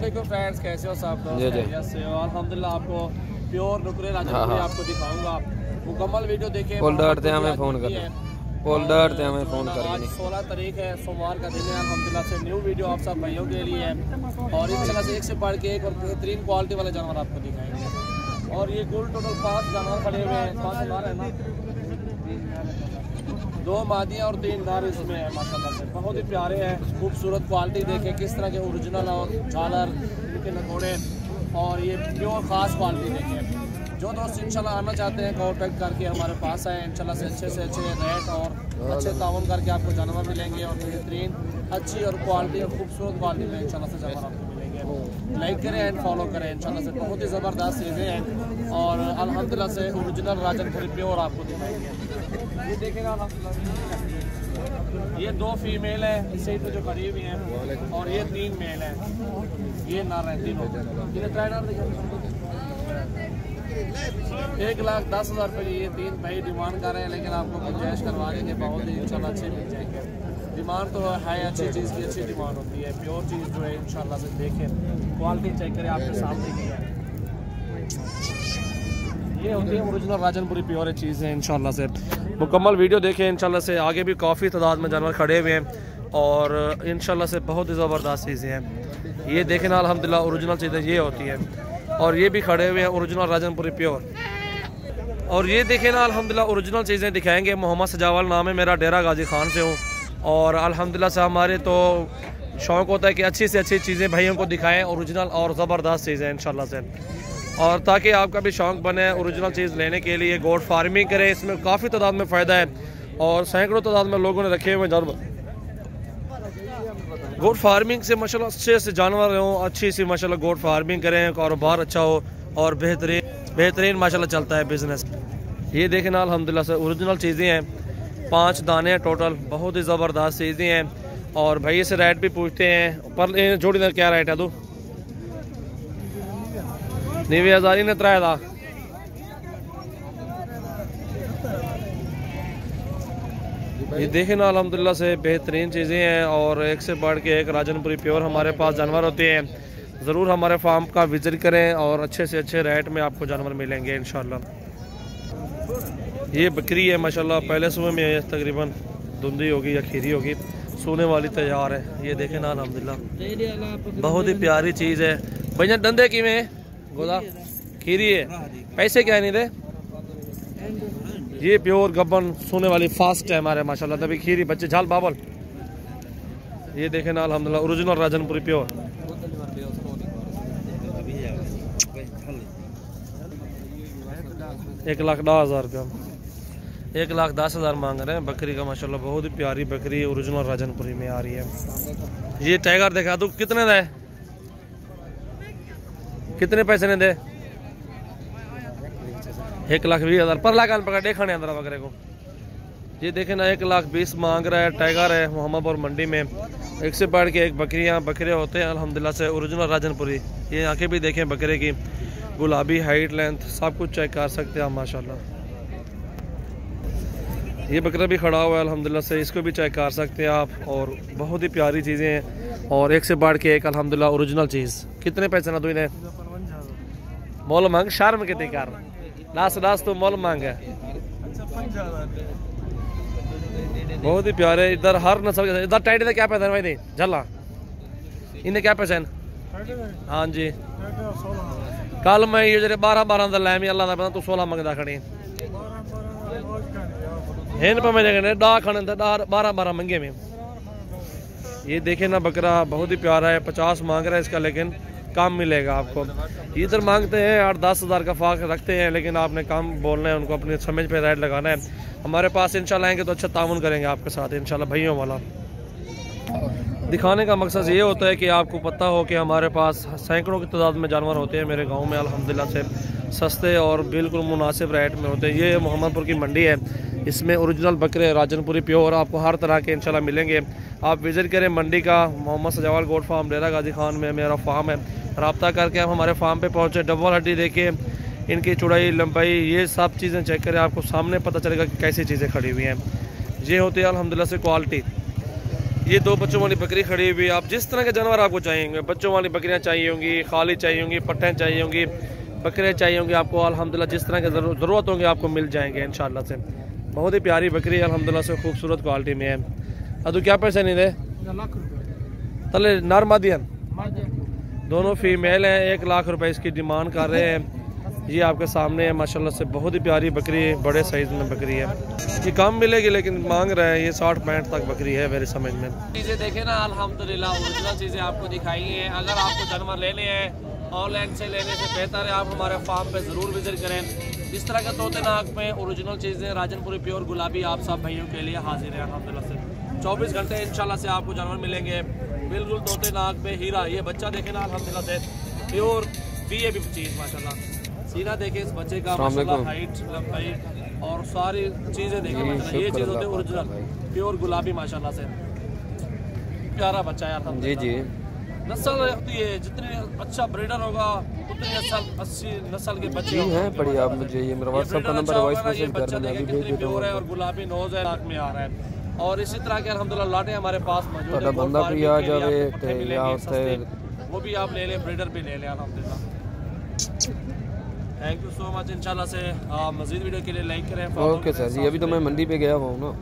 دیکھو فرینڈس کیسے ہو صاحب جی جی۔ سے ہو؟ الحمدللہ آپ کو پیور نکرے راجپوری ہاں، ہاں۔ آپ کو دکھاؤں گا۔ مکمل ویڈیو دیکھیں پولڈر جی، جی۔ تے ہمیں فون کر۔ پولڈر تے ہمیں فون کر آج سولہ تاریخ ہے سوموار کا دن ہے۔ الحمدللہ سے نیو ویڈیو آپ سب بھائیوں کے لیے۔ ہے اور انشاءاللہ سے ایک سے بڑھ کے ایک اور بہترین کوالٹی والے جانور آپ کو دکھائیں گے۔ اور یہ گول ٹوٹل پانچ جانور کھڑے ہوئے ہیں پانچ جانور ہیں نا۔ دو مادیاں اور تین نار اس میں ہیں، ماشاءاللہ سے۔ بہت ہی پیارے ہیں، خوبصورت کوالٹی دیکھیں کس طرح کے اوریجنل اور جھالر کے نکوڑے اور یہ پیور خاص کوالٹی دیکھیں۔ جو دوست انشاءاللہ آنا چاہتے ہیں کانٹیکٹ کر کے ہمارے پاس آئے انشاءاللہ سے اچھے سے اچھے ریٹ اور اچھے تعاون کر کے آپ کو جانور ملیں گے اور بہترین، اچھی اور کوالٹی اور خوبصورت کوالٹی میں انشاءاللہ سے جانور آپ کو لائک کریں اینڈ فالو کریں، انشاءاللہ سے بہت ہی زبردست چیزیں ہیں اور الحمدللہ سے اوریجنل راجن تھرپی اور آپ کو دکھائیں گے۔ یہ دیکھیں گا یہ دو فیمیل ہیں، اسے ہی تو جو قریب ہی ہیں۔ اور یہ تین میل ہیں۔ یہ نار ہیں تینوں۔ یہ ٹرائی نار دیکھیں۔ ایک لاکھ دس ہزار روپے یہ تین بھائی ڈیمانڈ کر رہے ہیں، لیکن آپ کو گنجائش کروا دیں گے، بہت ہی انشاءاللہ اچھے مل جائیں گے۔ ڈیمانڈ تو ہے، اچھی چیز کی اچھی ڈیمانڈ ہوتی ہے۔ پیور چیز جو ہے، انشاءاللہ سے دیکھیں۔ کوالٹی چیک کریں، آپ کے سامنے کی ہے۔ یہ ہوتی ہے اوریجنل راجن پوری پیور چیز ہے انشاءاللہ سے۔ مکمل ویڈیو دیکھیں، انشاءاللہ سے۔ آگے بھی کافی تعداد میں جانور کھڑے ہوئے ہیں۔ اور انشاءاللہ سے بہت ہی زبردست چیزیں ہیں۔ یہ دیکھیں نا، الحمدللہ اوریجنل چیزیں یہ ہوتی ہیں۔ اور یہ بھی کھڑے ہوئے ہیں اوریجنل راجن پوری پیور۔ اور یہ دیکھیں نا، الحمدللہ اوریجنل چیزیں دکھائیں گے۔ محمد سجاول نام ہے، میرا ڈیرہ غازی خان سے ہوں۔ اور الحمدللہ سے ہمارے تو شوق ہوتا ہے کہ اچھی سے اچھی چیزیں بھائیوں کو دکھائیں اوریجنل اور زبردست چیزیں، انشاءاللہ سے۔ اور تاکہ آپ کا بھی شوق بنے اوریجنل چیز لینے کے لیے گوڈ فارمنگ کریں اس میں کافی تعداد میں فائدہ ہے۔ اور سینکڑوں تعداد میں لوگوں نے رکھے ہوئے جانور گوڈ فارمنگ سے ماشاءاللہ اچھے سے جانور ہوں، اچھی سی ماشاء اللہ گوڈ فارمنگ کریں، کاروبار اچھا ہو اور بہترین بہترین ماشاء اللہ چلتا ہے بزنس یہ دیکھنا الحمدللہ سے اوریجنل چیزیں ہیں۔ پانچ دانے ہیں ٹوٹل، بہت ہی زبردست چیزیں ہیں۔ اور بھائی سے ریٹ بھی پوچھتے ہیں۔ پر جوڑی در کیا ریٹ ہے تو نیوی ہزاری نے ترائے لاکھ یہ دیکھیں نا، الحمدللہ سے بہترین چیزیں ہیں۔ اور ایک سے بڑھ کے ایک راجن پوری پیور ہمارے پاس جانور ہوتے ہیں۔ ضرور ہمارے فارم کا وزٹ کریں اور اچھے سے اچھے ریٹ میں آپ کو جانور ملیں گے انشاءاللہ۔ یہ بکری ہے، ماشاءاللہ، پہلے صبح میں ہے، تقریباً دندی ہوگی یا کھیری ہوگی، سونے والی تیار ہے، یہ دیکھیں نا، الحمدللہ۔ بہت ہی پیاری چیز ہے۔ بھیا دندے کی میں گودا۔ کھیری ہے۔ پیسے کیا نہیں دے؟ یہ پیور گبن، سونے والی فاسٹ ہے ہمارے، ماشاءاللہ، تبھی کھیری بچے، جھال بابل۔ یہ دیکھیں نا، الحمدللہ اوریجنل راجن پوری پیور۔ ایک لاکھ دہ ہزار روپیہ۔ ایک لاکھ دس ہزار مانگ رہے ہیں۔ بکری کا ماشاءاللہ بہت ہی پیاری بکری اوریجنل راجن پوری میں آ رہی ہے۔ یہ ٹائیگر دکھا دو، کتنے دے؟ کتنے پیسے نے دے؟ ایک لاکھ بیس ہزار۔ پر لاکھ پکڑ دیکھا اندر بکرے کو۔ یہ دیکھیں نا، ایک لاکھ بیس مانگ رہا ہے ٹائیگر ہے محمد اور منڈی میں۔ ایک سے بڑھ کے ایک بکریاں بکرے ہوتے ہیں، الحمدللہ سے اوریجنل راجن پوری یہ آنکھیں بھی دیکھیں بکرے کی۔ گلابی، ہائٹ، لینتھ، سب کچھ چیک کر سکتے ہیں آپ، ماشاءاللہ۔ یہ بکرا بھی کھڑا ہوا ہے، الحمدللہ سے۔ اس کو بھی چیک کر سکتے ہیں آپ، اور بہت ہی پیاری چیزیں ہیں۔ اور ایک سے بڑھ کے ایک، الحمدللہ اوریجنل چیز۔ کتنے پیسے نہ تو انہیں۔ مول مانگ، شرم کتنے کار لاس لاس تو مول مانگ ہے۔ بہت ہی پیارے، ادھر ہر نسل کے ادھر ٹائٹ کیا پیسہ ہے بھائی جھلا انہیں کیا پیسہ ہے ہاں جی۔ کل میں یہ جڑے بارہ بارہ دا لے اللہ دا پتہ تو سولہ منگدا کھڑے ہین پہ میں جگہ ڈا کھانے تھا ڈا بارہ بارہ منگے میں۔ یہ دیکھیں نا بکرا، بہت ہی پیارا ہے، پچاس مانگ رہا ہے اس کا، لیکن کام ملے گا آپ کو۔ ادھر مانگتے ہیں آٹھ دس ہزار کا فاق رکھتے ہیں، لیکن آپ نے کام بولنا ہے، ان کو اپنی سمجھ پہ رائٹ لگانا ہے۔ ہمارے پاس انشاءاللہ آئیں گے تو اچھا تعاون کریں گے آپ کے ساتھ، انشاءاللہ بھائیوں والا۔ دکھانے کا مقصد یہ ہوتا ہے کہ آپ کو پتہ ہو کہ ہمارے پاس سینکڑوں کی تعداد میں جانور ہوتے ہیں میرے گاؤں میں، الحمدللہ سے سستے اور بالکل مناسب ریٹ میں ہوتے ہیں۔ یہ محمد پور کی منڈی ہے۔ اس میں اوریجنل بکرے، راجن پوری پیور آپ کو ہر طرح کے انشاءاللہ ملیں گے۔ آپ وزٹ کریں منڈی کا، محمد سجاوال گوٹ فارم ڈیرا غازی خان میں، میرا فارم ہے۔ رابطہ کر کے آپ ہمارے فارم پہ پہنچیں، ڈبل ہڈی دیکھیں ان کی چوڑائی، لمبائی، یہ سب چیزیں چیک کریں۔ آپ کو سامنے پتہ چلے گا کہ کیسی چیزیں کھڑی ہوئی ہیں۔ یہ ہوتی ہے الحمدللہ سے کوالٹی یہ دو بچوں والی بکری کھڑی ہوئی، آپ جس طرح کے جانور آپ کو چاہیے ہوں گے۔ بچوں والی بکریاں چاہیے ہوں گی، خالی چاہیے ہوں گی پٹھیں چاہیے ہوں گی، بکرے چاہیے ہوں گی آپ کو الحمدللہ جس طرح کے ضرورت ہوں گے آپ کو مل جائیں گے انشاءاللہ سے۔ بہت ہی پیاری بکری ہے الحمدللہ سے خوبصورت کوالٹی میں ہے۔ ادو کیا پیسے نہیں دے؟ تلے نر مادین دونوں فیمیل ہیں ایک لاکھ روپے اس کی ڈیمانڈ کر رہے ہیں۔ یہ آپ کے سامنے ہے ماشاءاللہ سے بہت ہی پیاری بکری ہے بڑے سائز میں بکری ہے۔ یہ کم ملے گی لیکن مانگ رہے ہیں یہ ساٹھ پینٹ تک بکری ہے میرے سمجھ میں۔ چیزیں دیکھیں نا الحمدللہ اوریجنل چیزیں آپ کو دکھائی ہیں۔ اگر آپ کو جانور لینے ہیں آن لائن سے لینے سے بہتر ہے آپ ہمارے فارم پہ ضرور وزٹ کریں۔ اس طرح کے طوطے ناک میں اوریجنل چیزیں راجن پوری پیور گلابی آپ سب بھائیوں کے لیے حاضر ہیں الحمدللہ سے۔ چوبیس گھنٹے انشاءاللہ سے آپ کو جانور ملیں گے۔ بالکل طوطے ناک پہ ہیرا یہ بچہ دیکھیں نا الحمدللہ سے۔ پیور بی اے بھی چیز ماشاءاللہ۔ سینہ دیکھیں اس بچے کا ماشاءاللہ ہائٹ لمبائی اور ساری چیزیں دیکھیں ماشاءاللہ۔ یہ چیز ہوتے ہیں اوریجنل پیور گلابی ماشاءاللہ سے۔ پیارا بچہ ہے الحمدللہ۔ جی جی۔ نسل ہے جتنی اچھا بریڈر ہوگا اتنی نسل اسی نسل کے بچے ہیں آپ مجھے یہ میرا واٹس ایپ کا نمبر وائس میسج کر دیں ابھی بھیج دیتا ہوں اور گلابی نوز ہے لاکھ میں آ رہا ہے اور اسی طرح کے الحمدللہ لاٹیں ہمارے پاس موجود ہیں بندہ بھی آ جاوے تے یا ہوتے وہ بھی آپ لے لیں بریڈر بھی لے لیں الحمدللہ تھینک یو سو مچ انشاءاللہ سے مزید ویڈیو کے لیے لائک کریں اوکے سر جی ابھی تو میں منڈی پہ گیا ہوں نا